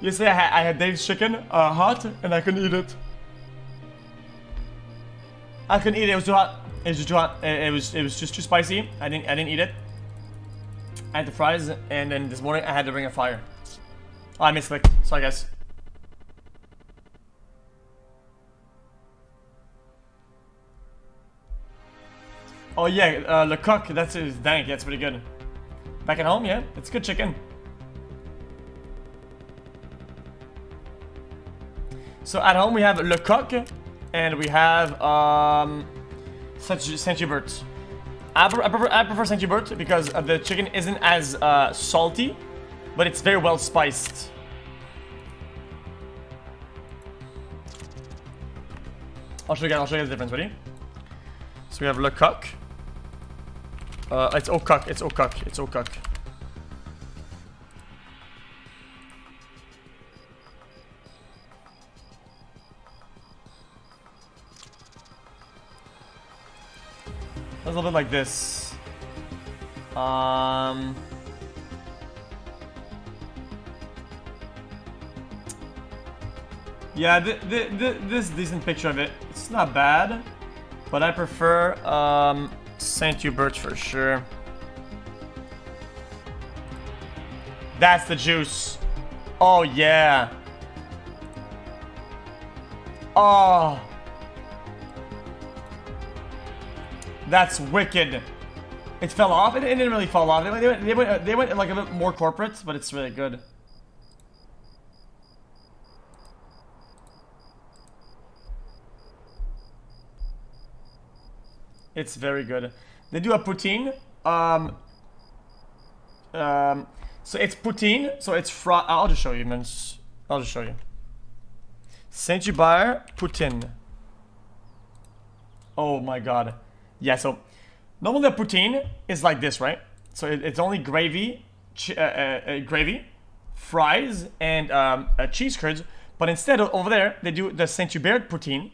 Yesterday I had, I had Dave's chicken uh, hot and I couldn't eat it. I couldn't eat it. It was too hot. It was too hot. It, it was it was just too spicy. I didn't I didn't eat it. I had the fries and then this morning I had to bring a fire. Oh, I missed click. Sorry guys. Oh yeah, uh, Le Coq, that's his dank, that's pretty good. Back at home, yeah, it's good chicken. So at home we have Le Coq, and we have um, Saint Hubert. I, prefer, I prefer, Saint Hubert because uh, the chicken isn't as uh, salty, but it's very well spiced. I'll show you guys, I'll show you the difference, ready? So we have Le Coq. Uh, it's Coq, it's Coq, it's Au a little bit like this. Um... Yeah, th th th this decent picture of it. It's not bad, but I prefer um, Saint Hubert for sure. That's the juice. Oh yeah. Oh. That's wicked. It fell off? It, it didn't really fall off. They went, they, went, they, went, they went like a bit more corporate, but it's really good. It's very good. They do a poutine. Um, um, so it's poutine. So it's fried. I'll just show you, man. I'll just show you. Saint Hubert poutine. Oh my god. Yeah, so normally a poutine is like this, right? So it, it's only gravy, uh, uh, uh, gravy, fries, and um, cheese curds. But instead, over there, they do the Saint Hubert poutine,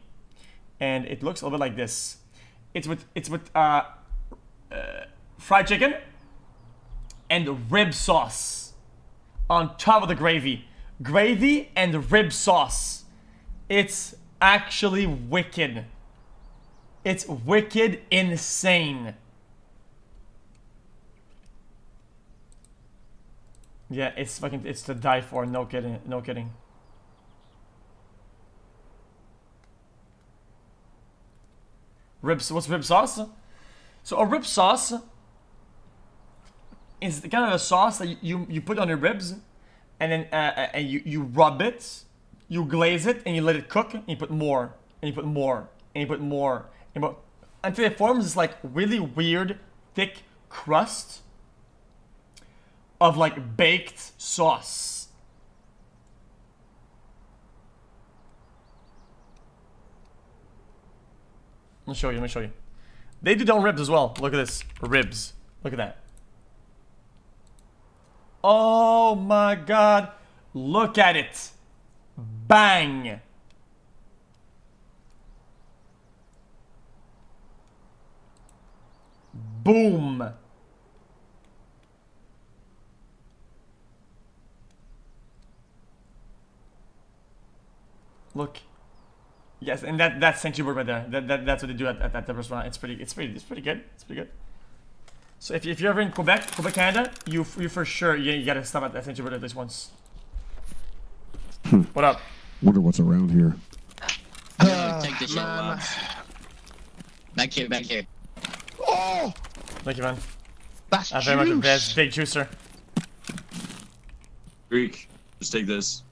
and it looks a little bit like this. It's with it's with uh, uh, fried chicken and rib sauce on top of the gravy. Gravy and rib sauce. It's actually wicked. It's wicked insane. Yeah, it's fucking it's to die for, no kidding, no kidding. Ribs what's rib sauce? So a rib sauce is kind of a sauce that you you put on your ribs and then uh, uh, and you you rub it, you glaze it and you let it cook and you put more and you put more and you put more until it forms this like really weird thick crust of like baked sauce. Let me show you, let me show you. They do down ribs as well. Look at this. Ribs. Look at that. Oh my god. Look at it. Bang. Boom. Look. Yes, and that that's Saint Hubert right there. That, that that's what they do at, at, at, the restaurant. It's pretty it's pretty it's pretty good. It's pretty good. So if, if you're ever in Quebec, Quebec, Canada, you you for sure you, you gotta stop at, at Saint Hubert at least once. Hmm. What up? Wonder what's around here. Uh, take the shit Back here, back here. Oh! Thank you, man. That's I very much best big juicer. Greek, just take this.